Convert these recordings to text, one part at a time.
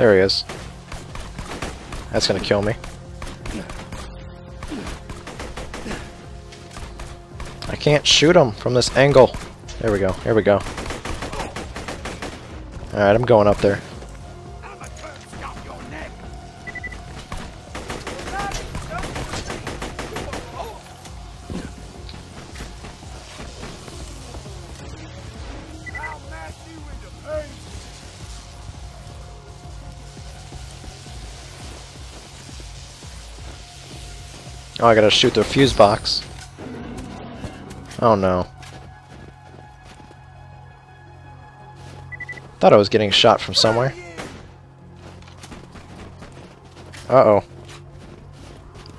There he is. That's gonna kill me. I can't shoot him from this angle. There we go. Here we go. Alright, I'm going up there. Oh, I gotta shoot the fuse box. Oh no. Thought I was getting shot from somewhere. Uh-oh.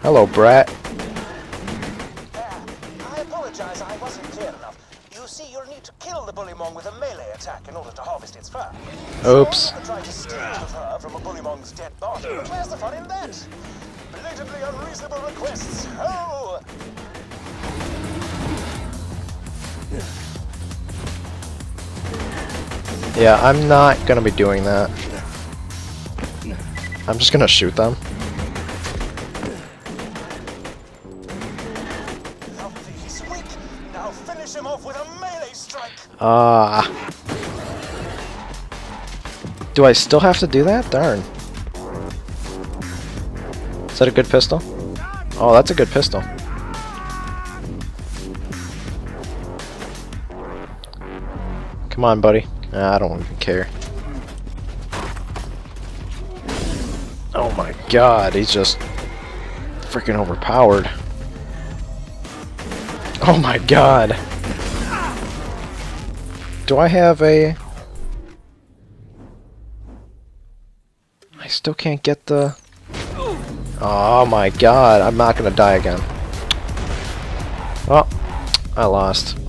Hello, brat. I apologize, I wasn't clear enough. You see, you'll need to kill the Bullymong with a melee attack in order to harvest its fur. Oops. So try to steal the fur from a Bullymong's dead body, where's the fun in that? Unreasonable requests. Oh! Yeah, I'm not gonna be doing that. I'm just gonna shoot them. Lovely, he's. Now finish him off with a melee strike. Ah. do I still have to do that? Darn. That a good pistol? Oh, that's a good pistol. Come on, buddy. Nah, I don't even care. Oh my god, he's just freaking overpowered. Oh my god. Do I have a... I still can't get the... Oh my god, I'm not gonna die again. Oh, I lost.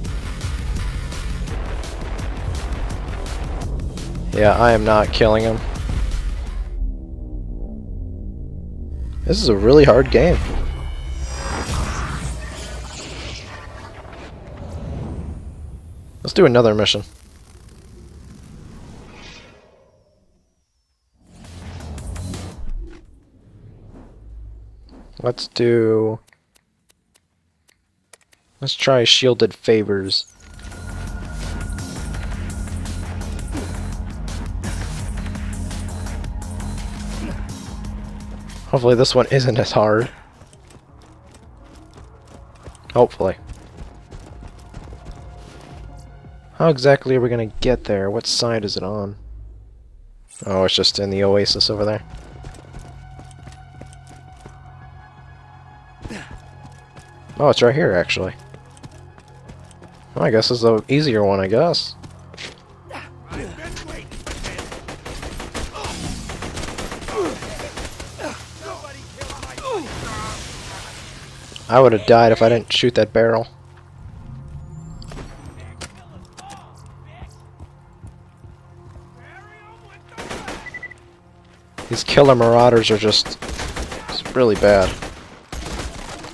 Yeah, I am not killing him. This is a really hard game. Let's do another mission. Let's do... Let's try Shielded Favors. Hopefully this one isn't as hard. Hopefully. How exactly are we gonna get there? What side is it on? Oh, it's just in the oasis over there. Oh, it's right here, actually. Well, I guess it's the easier one, I guess. I would have died if I didn't shoot that barrel. These killer marauders are just really bad.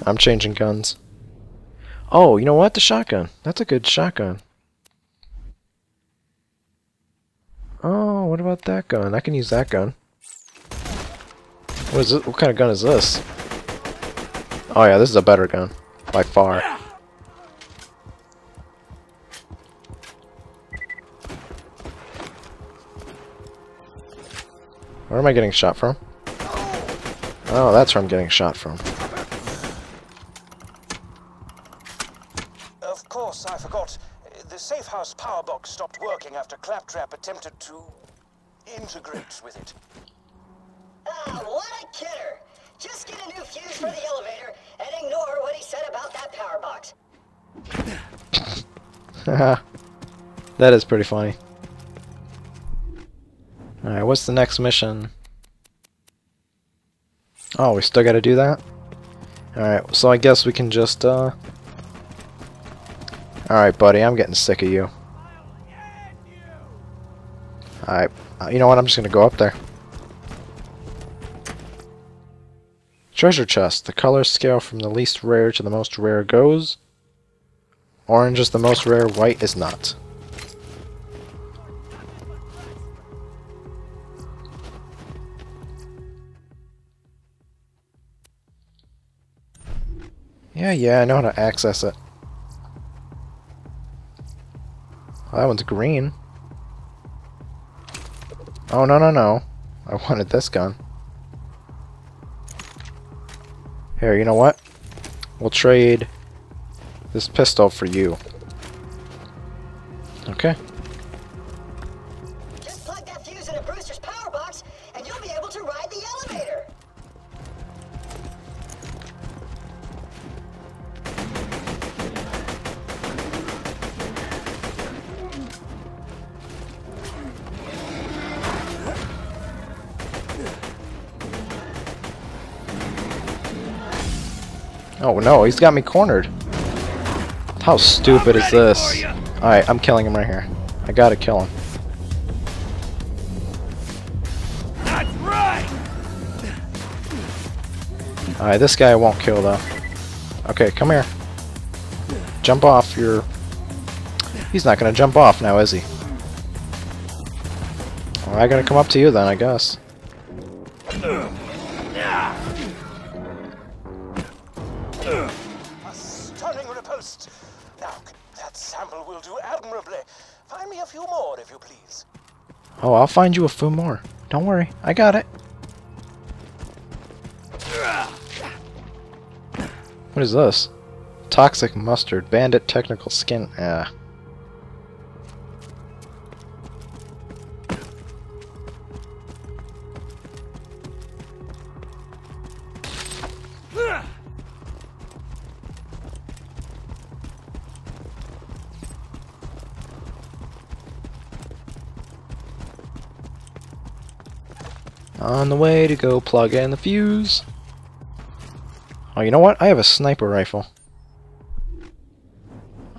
I'm changing guns. Oh, you know what? The shotgun. That's a good shotgun. Oh, what about that gun? I can use that gun. What is it? What kind of gun is this? Oh yeah, this is a better gun. By far. Where am I getting shot from? Oh, that's where I'm getting shot from. Stopped working after Claptrap attempted to integrate with it. Ah, what a kidder! Just get a new fuse for the elevator and ignore what he said about that power box. that is pretty funny. Alright, what's the next mission? Oh, we still gotta do that? Alright, so I guess we can just, uh... Alright, buddy, I'm getting sick of you. Alright. Uh, you know what? I'm just going to go up there. Treasure chest. The color scale from the least rare to the most rare goes. Orange is the most rare, white is not. Yeah, yeah, I know how to access it. Well, that one's green. Oh, no, no, no. I wanted this gun. Here, you know what? We'll trade this pistol for you. Okay. Oh no, he's got me cornered. How stupid is this? Alright, I'm killing him right here. I gotta kill him. Alright, this guy won't kill though. Okay, come here. Jump off your... He's not gonna jump off now, is he? Well, I gotta come up to you then, I guess. Oh, I'll find you a few more. Don't worry, I got it. What is this? Toxic mustard, bandit technical skin. Ah. On the way to go plug in the fuse. Oh, you know what? I have a sniper rifle.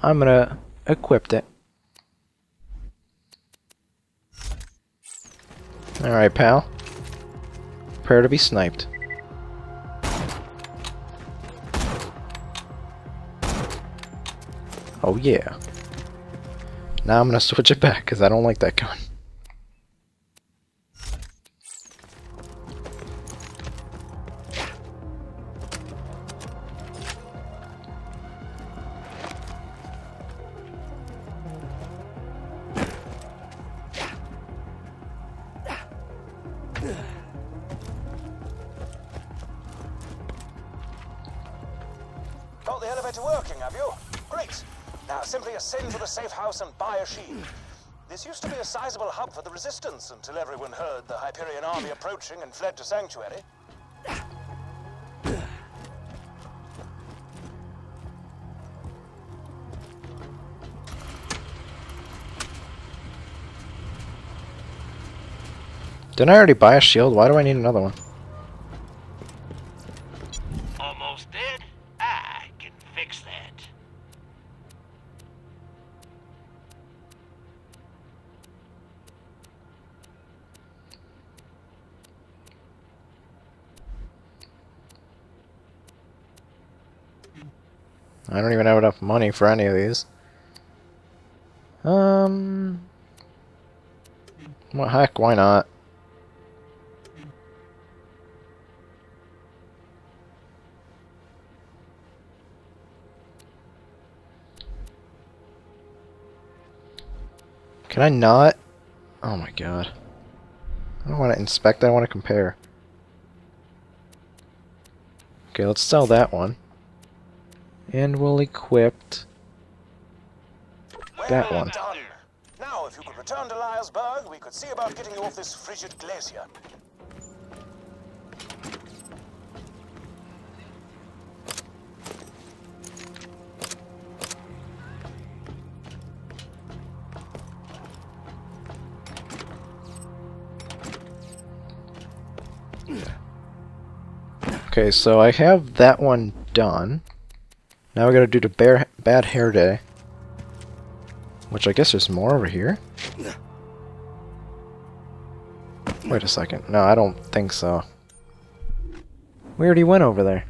I'm gonna equip it. Alright, pal. Prepare to be sniped. Oh yeah. Now I'm gonna switch it back because I don't like that gun. Got the elevator working, have you? Great. Now simply ascend to the safe house and buy a shield. This used to be a sizable hub for the Resistance until everyone heard the Hyperion army approaching and fled to Sanctuary. Didn't I already buy a shield? Why do I need another one? Almost dead? I can fix that. I don't even have enough money for any of these. Um... What heck, why not? Can I not? Oh my god. I don't want to inspect, I want to compare. Okay, let's sell that one. And we'll equip that Well one. Now, if you could return to Liar's Berg, we could see about getting you off this frigid glacier. Okay, so I have that one done. Now we gotta do the bear, bad hair day. Which I guess there's more over here. Wait a second. No, I don't think so. We already went over there.